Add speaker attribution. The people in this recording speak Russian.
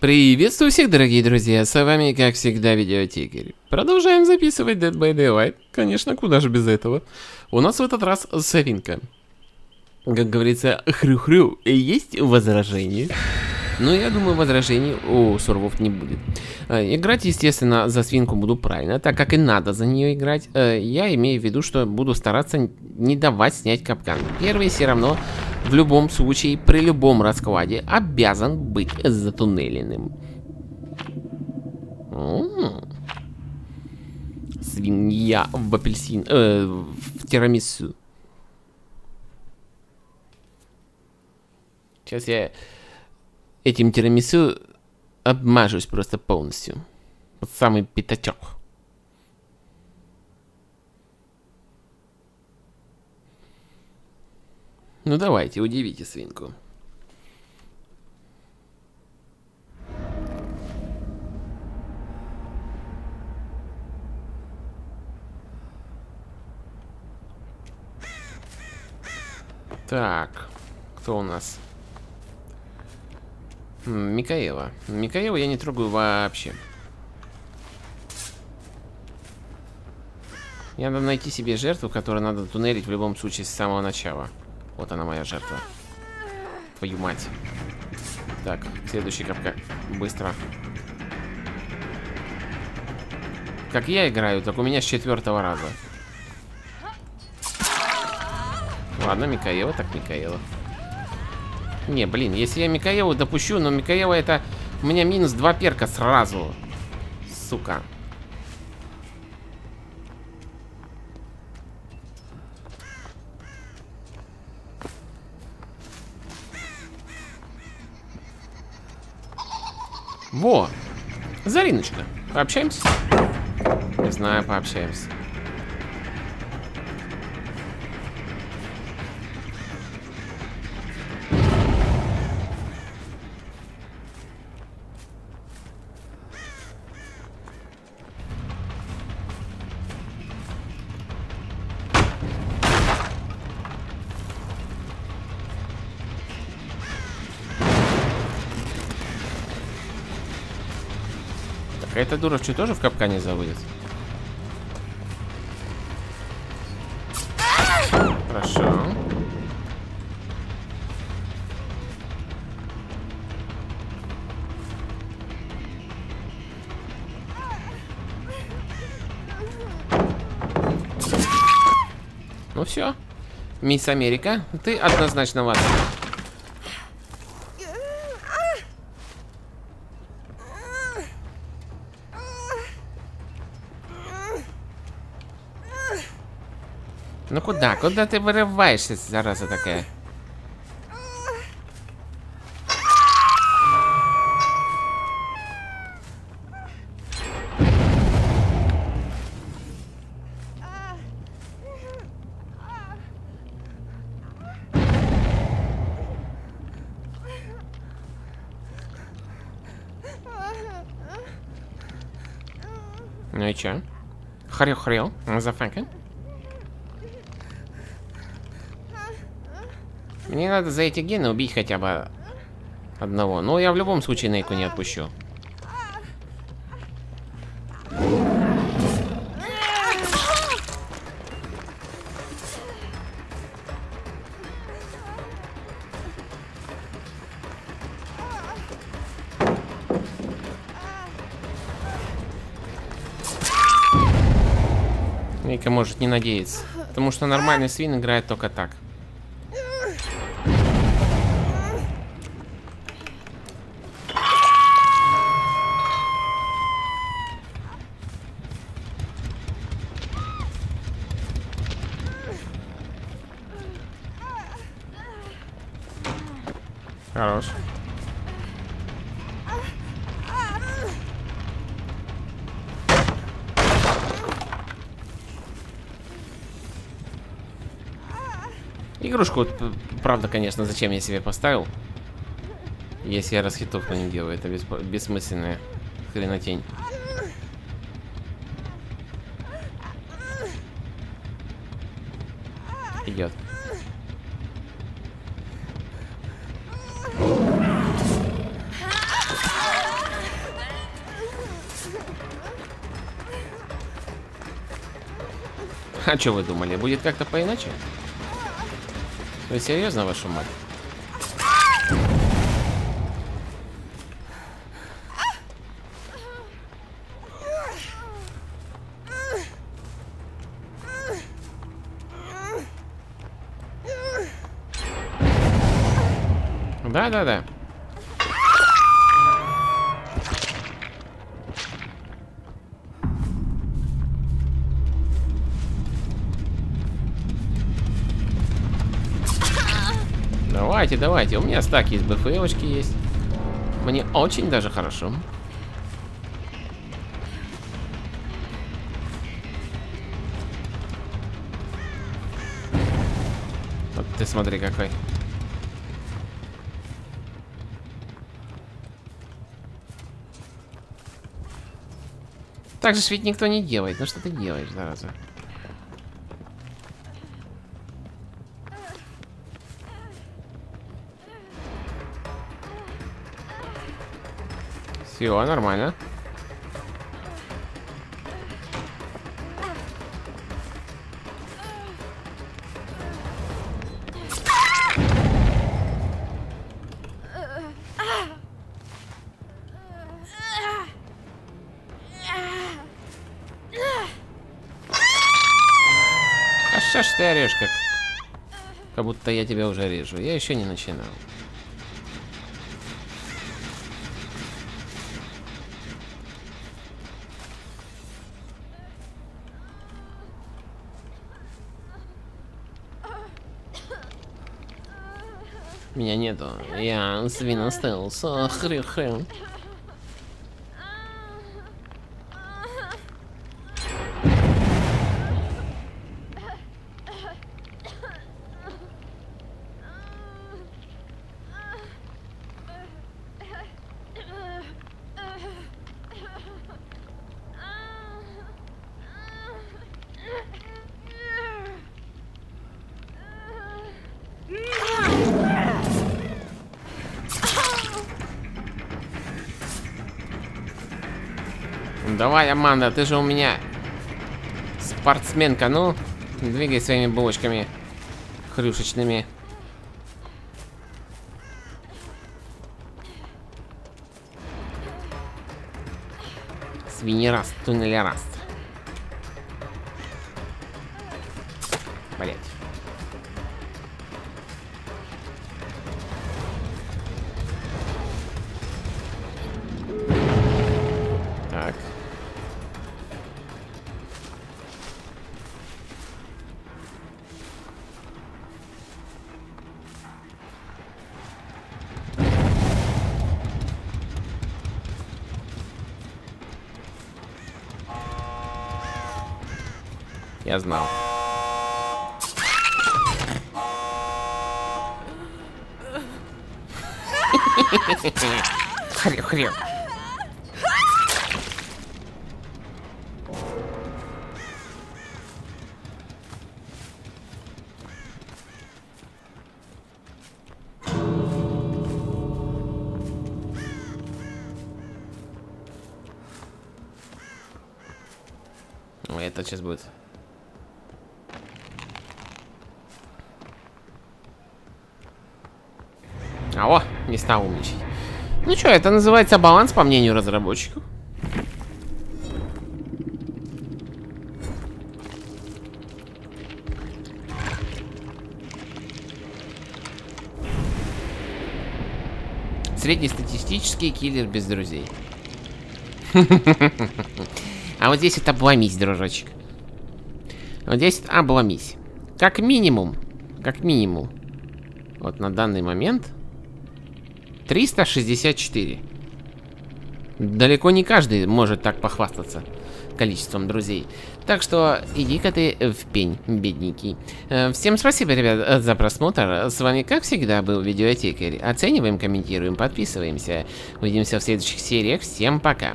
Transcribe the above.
Speaker 1: Приветствую всех, дорогие друзья, с вами, как всегда, Видеотигр. Продолжаем записывать Dead by Daylight. Конечно, куда же без этого. У нас в этот раз свинка. Как говорится, хрю-хрю, есть возражение? Но я думаю, возражений у сурвов не будет. Э, играть, естественно, за свинку буду правильно, так как и надо за нее играть. Э, я имею в виду, что буду стараться не давать снять капкан. Первый все равно в любом случае, при любом раскладе, обязан быть затуннеленным. Свинья в апельсин... Э, в тирамису. Сейчас я этим тирамису обмажусь просто полностью. Вот самый пятачок. Ну давайте, удивите свинку. Так, кто у нас? Микаэла. Микаэла я не трогаю вообще. Мне надо найти себе жертву, которую надо туннелить в любом случае с самого начала. Вот она моя жертва. Твою мать. Так, следующий капка. Быстро. Как я играю, так у меня с четвертого раза. Ладно, Микаева, так Микаева. Не, блин, если я Микаеву допущу, но Микаева это... У меня минус два перка сразу. Сука. Во! Зариночка. Пообщаемся? Не знаю, пообщаемся. Эта дура что, тоже в капкане заводит? Хорошо. Ну все. Мисс Америка, ты однозначно вас. Ну куда? Куда ты вырываешься, зараза такая? Ну и чё? Хрю-хрю, motherfucker. Мне надо за эти гены убить хотя бы одного. Но я в любом случае Нейку не отпущу. Нейка может не надеяться. Потому что нормальный свин играет только так. Хорош. Игрушку, правда, конечно, зачем я себе поставил? Если я расхитовку не делаю, это бесп... бессмысленная хренотень. Идет. А что вы думали, будет как-то поиначе? Вы серьезно, вашу мать? Да-да-да. Давайте, давайте. У меня стаки из БФЛочки есть. Мне очень даже хорошо. Вот ты смотри какой. Так же ведь никто не делает. Ну что ты делаешь, зараза? Все, нормально. А что ж ты орешь как? Как будто я тебя уже режу. Я еще не начинал. Меня нету. Я свина стелс. Хрю-хрю. Давай, Аманда, ты же у меня спортсменка, ну, двигай своими булочками хрюшечными. Свинераст, туннелераст. Я знал. Хрю, хрю. Это сейчас будет. А, о, не стал умничать. Ну что, это называется баланс, по мнению разработчиков. Среднестатистический киллер без друзей. А вот здесь это обломись, дружочек. Вот здесь обломись. Как минимум. Как минимум. Вот на данный момент 364. Далеко не каждый может так похвастаться количеством друзей. Так что иди-ка ты в пень, бедненький. Э, Всем спасибо, ребят, за просмотр. С вами, как всегда, был Видеотекарь. Оцениваем, комментируем, подписываемся. Увидимся в следующих сериях. Всем пока.